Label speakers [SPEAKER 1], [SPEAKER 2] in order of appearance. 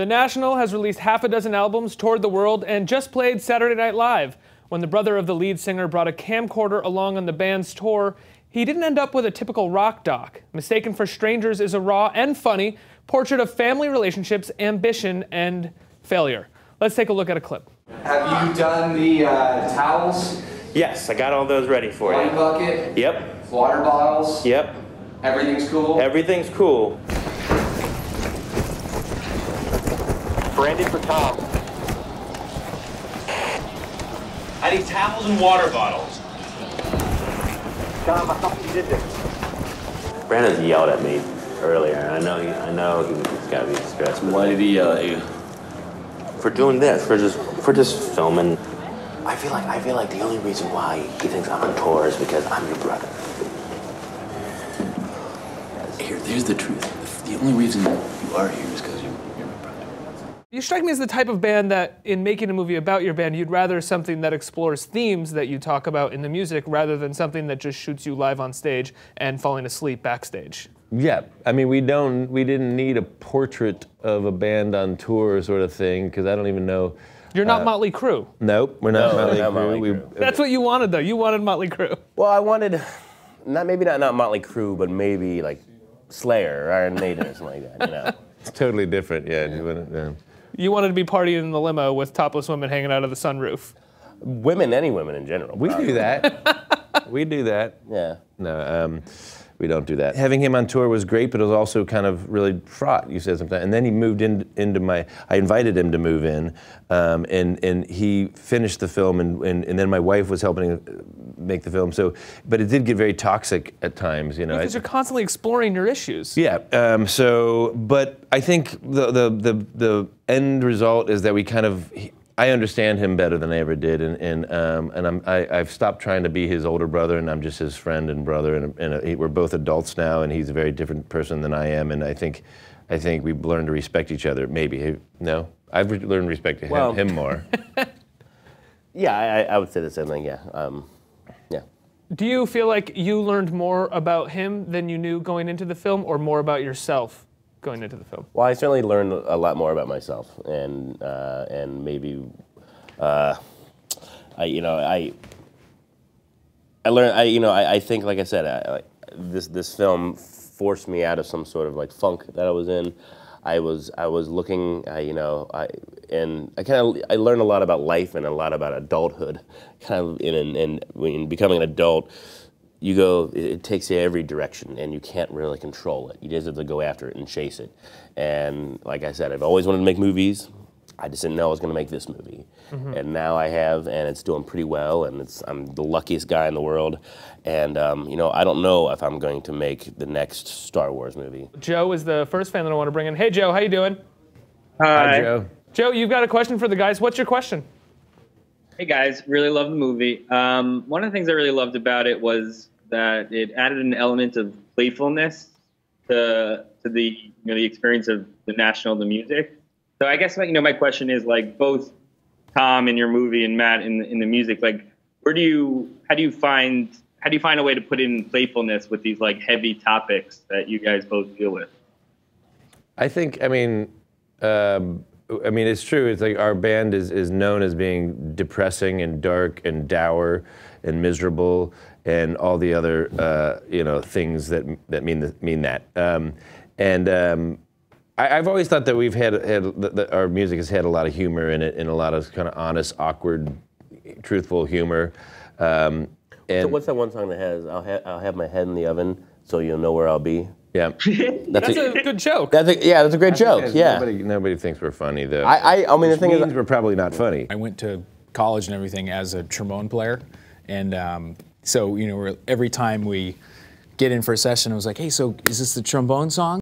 [SPEAKER 1] The National has released half a dozen albums, toured the world, and just played Saturday Night Live. When the brother of the lead singer brought a camcorder along on the band's tour, he didn't end up with a typical rock doc. Mistaken for Strangers is a raw and funny portrait of family relationships, ambition, and failure. Let's take a look at a clip.
[SPEAKER 2] Have you done the uh, towels?
[SPEAKER 3] Yes, I got all those ready for
[SPEAKER 2] Wine
[SPEAKER 3] you.
[SPEAKER 2] bucket?
[SPEAKER 3] Yep,
[SPEAKER 2] Water bottles?
[SPEAKER 3] yep.
[SPEAKER 2] Everything's cool?
[SPEAKER 3] Everything's cool. Brandy for Tom.
[SPEAKER 4] I need towels and water bottles.
[SPEAKER 3] Tom, I thought you did this. Brandon yelled at me earlier. I know he, I know he, he's got to be stressed.
[SPEAKER 4] Why did he yell at you?
[SPEAKER 3] For doing this, for just for just filming. I feel like I feel like the only reason why he thinks I'm on tour is because I'm your brother.
[SPEAKER 4] Here, here's the truth. The only reason you are here is because you're, you're my brother.
[SPEAKER 1] You strike me as the type of band that, in making a movie about your band, you'd rather something that explores themes that you talk about in the music rather than something that just shoots you live on stage and falling asleep backstage.
[SPEAKER 5] Yeah, I mean, we don't, we didn't need a portrait of a band on tour sort of thing because I don't even know.
[SPEAKER 1] You're not uh, Motley Crue.
[SPEAKER 5] Nope, we're not
[SPEAKER 6] No,
[SPEAKER 5] Motley
[SPEAKER 6] not
[SPEAKER 5] Crue. We-
[SPEAKER 1] That's what you wanted, though. You wanted Motley Crue.
[SPEAKER 6] Well, I wanted, not maybe not not Motley Crue, but maybe like Slayer or Iron Maiden or something like that. You know.
[SPEAKER 5] It's totally different. Yeah. you wouldn't- yeah.
[SPEAKER 1] You wanted to be partying in the limo with topless women hanging out of the sunroof.
[SPEAKER 6] women, any women in general.
[SPEAKER 5] We do that. we do that.
[SPEAKER 6] Yeah.
[SPEAKER 5] No, um, we don't do that. Having him on tour was great, but it was also kind of really fraught. You said something, and then he moved in into my. I invited him to move in, um, and and he finished the film, and, and and then my wife was helping make the film. So, but it did get very toxic at times. You know,
[SPEAKER 1] Because
[SPEAKER 5] I-
[SPEAKER 1] you're constantly exploring your issues.
[SPEAKER 5] yeah. Um, so, but I think the, the the the end result is that we kind of. I understand him better than I ever did, and and um, and I'm, I, I've stopped trying to be his older brother, and I'm just his friend and brother, and, and uh, we're both adults now, and he's a very different person than I am, and I think, I think we've learned to respect each other. Maybe no, I've re- learned to respect him,
[SPEAKER 6] Well-
[SPEAKER 5] him more.
[SPEAKER 6] Yeah, I, I would say the same thing. Yeah. Um, yeah.
[SPEAKER 1] Do you feel like you learned more about him than you knew going into the film, or more about yourself going into the film?
[SPEAKER 6] Well, I certainly learned a lot more about myself, and uh, and maybe, uh, I you know I. I learned. I you know I, I think like I said, I, I, this this film forced me out of some sort of like funk that I was in. I was I was looking. I, you know I and I kind of I learned a lot about life and a lot about adulthood. Kind of in in, in becoming an adult, you go it, it takes you every direction and you can't really control it you just have to go after it and chase it and like i said i've always wanted to make movies i just didn't know i was going to make this movie and now i have and it's doing pretty well and it's i'm the luckiest guy in the world and um, you know i don't know if i'm going to make the next star wars movie
[SPEAKER 1] Joe is the first fan that I want to bring in. Hey, Joe, how you doing?
[SPEAKER 5] Hi, Joe.
[SPEAKER 1] Joe, you've got a question for the guys. What's your question?
[SPEAKER 7] Hey guys, really love the movie. Um, one of the things I really loved about it was that it added an element of playfulness to to the you know the experience of the national the music. So I guess you know my question is like both Tom in your movie and Matt in the, in the music like where do you how do you find how do you find a way to put in playfulness with these like heavy topics that you guys both deal with?
[SPEAKER 5] I think, I mean, um, I mean, it's true. It's like our band is, is known as being depressing and dark and dour and miserable and all the other, uh, you know, things that that mean the, mean that. Um, and um, I, I've always thought that we've had had that that our music has had a lot of humor in it and a lot of kind of honest, awkward, truthful humor. Um, and
[SPEAKER 6] so what's that one song that has i'll, ha- I'll have my head in the oven so you'll know where i'll be
[SPEAKER 5] yeah,
[SPEAKER 1] That's a good joke.
[SPEAKER 6] that's a, yeah that's a great joke yeah
[SPEAKER 5] Nobody, nobody thinks we're funny though.
[SPEAKER 6] I, I, I mean, the
[SPEAKER 5] Which
[SPEAKER 6] thing is,
[SPEAKER 5] we're probably not funny.
[SPEAKER 8] I went to college and everything as a trombone player, and um, so you know, every time we get in for a session, I was like, "Hey, so is this the trombone song?"